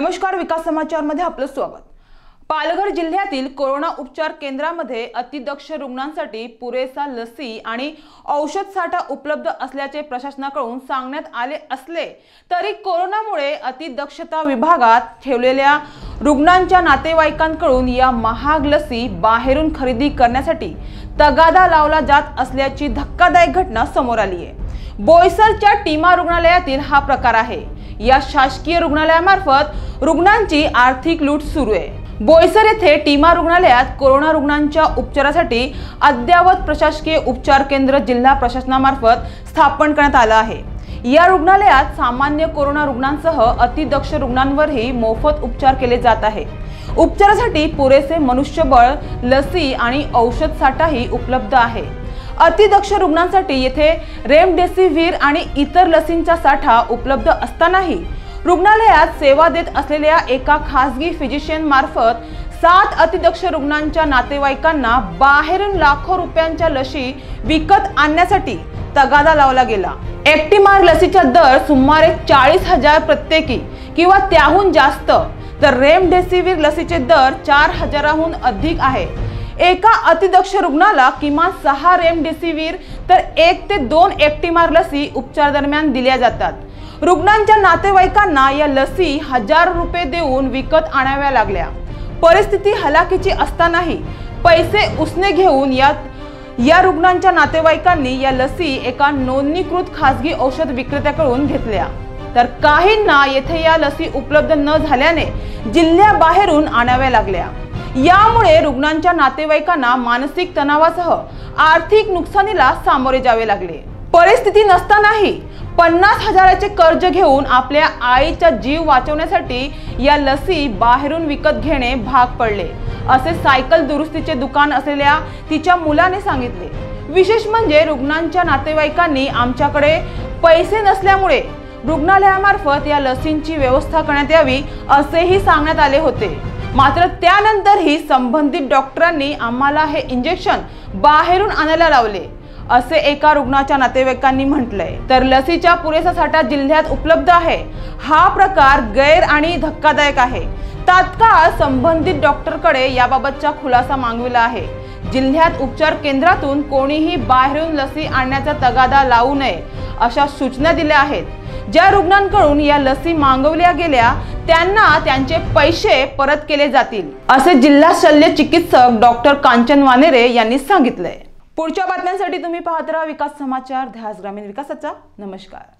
नमस्कार विकास समाचारमध्ये आपलं स्वागत. पालघर जिल्ह्यातील कोरोना उपचार केंद्रामध्ये अतिदक्ष रुग्णांसाठी पुरेसा लसी आणि औषध साठा उपलब्ध असल्याचे प्रशासनाकडून सांगण्यात आले असले तरी कोरोनामुळे अतिदक्षता विभागात ठेवलेल्या रुग्णांच्या नातेवाईकांकडून या महाग लसी बाहेरून खरेदी करण्यासाठी तगादा लावला जात असल्याची धक्कादायक घटना समोर आली आहे बोईसरच्या टीमा रुग्णालयातील हा प्रकार आहे. या शासकीय रुग्णालयामार्फत रुग्णांची आर्थिक लूट सुरू आहे. बोईसर येथे टीमा रुग्णालयात कोरोना रुग्णांच्या उपचारासाठी अद्ययावत प्रशासकीय उपचार केंद्र जिल्हा प्रशासनामार्फत स्थापन करण्यात आलं आहे. या रुग्णालयात सामान्य कोरोना रुग्णांसह अतिदक्ष रुग्णांवरही मोफत उपचार केले जात आहे. उपचारासाठी पुरेसे मनुष्यबळ लसी आणि औषध साठाही उपलब्ध आहे. अतिदक्ष रुग्णांसाठी येथे रेमडेसिव्हिर आणि इतर लसींचा साठा उपलब्ध असतानाही रुग्णालयात सेवा देत असलेल्या एका खासगी फिजिशियन मार्फत सात अतिदक्ष रुग्णांच्या नातेवाईकांना बाहेरून लाखो रुपयांच्या लशी विकत आणण्यासाठी तगादा लावला गेला. एक्टिमार लसीचा दर सुमारे चाळीस हजार प्रत्येकी किंवा त्याहून जास्त तर रेमडेसिव्हिर लसीचे दर चार हजाराहून अधिक आहे. एका अतिदक्ष रुग्णाला किमान सहा रेमडेसिवीर तर एक ते दोन एक्टिमार लसी उपचार दरम्यान दिल्या जातात. रुग्णांच्या नातेवाईकांना या लसी हजार रुपये देऊन विकत आणाव्या लागल्या. परिस्थिती हलाखीची असतानाही पैसे उसने घेऊन या या रुग्णांच्या नातेवाईकांनी या लसी एका नोंदणीकृत खासगी औषध विक्रेत्याकडून घेतल्या. तर काहींना येथे या लसी उपलब्ध न झाल्याने जिल्ह्याबाहेरून आणाव्या लागल्या. यामुळे रुग्णांच्या नातेवाईकांना मानसिक तणावासह आर्थिक नुकसानीला सामोरे जावे लागले. परिस्थिती नसतानाही पन्नास हजाराचे कर्ज घेऊन आपल्या आईचा जीव वाचवण्यासाठी या लसी बाहेरून विकत घेणे भाग पडले. असे सायकल दुरुस्तीचे दुकान असलेल्या तिच्या मुलाने सांगितले. विशेष म्हणजे रुग्णांच्या नातेवाईकांनी आमच्याकडे पैसे नसल्यामुळे रुग्णालयामार्फत या लसींची व्यवस्था करण्यात यावी असेही सांगण्यात आले होते. मात्र त्यानंतरही संबंधित डॉक्टरांनी आम्हाला हे इंजेक्शन बाहेरून आणायला लावले. असे एका रुग्णाच्या नातेवाईकांनी म्हटलंय. तर लसीच्या पुरेसा साठा जिल्ह्यात उपलब्ध आहे. हा प्रकार गैर आणि धक्कादायक आहे. तात्काळ संबंधित डॉक्टरकडे याबाबतचा खुलासा मागविला आहे. जिल्ह्यात उपचार केंद्रातून कोणीही बाहेरून लसी आणण्याचा तगादा लावू नये अशा सूचना दिल्या आहेत. ज्या रुग्णांकडून या लसी मागवल्या गेल्या त्यांना त्यांचे पैसे परत केले जातील असे जिल्हा शल्य चिकित्सक डॉक्टर कांचन वानेरे यांनी सांगितलंय पुढच्या बातम्यांसाठी तुम्ही पाहत राहा विकास समाचार ध्यास ग्रामीण विकासाचा. नमस्कार.